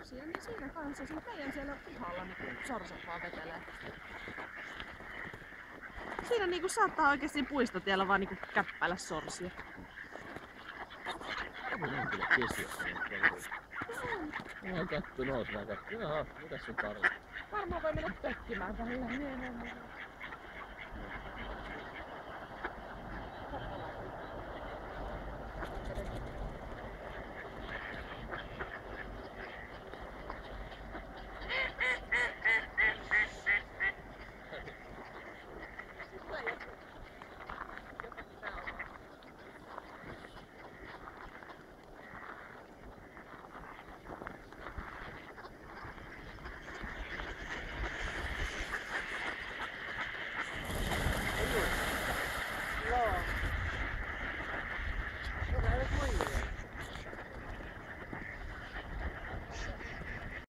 yksiä, niin siinä kanssa siinä siellä pihalla niin sorsat vaan vetelee. Siinä niinku saattaa oikeasti puistotiellä vaan niinku käppäillä sorsia. Minä on kyllä kesiä. Minä olen kattu noot, mä kattu. Jaha, mitäs sun tarvitsee? Varmaan Di 了 Yeah.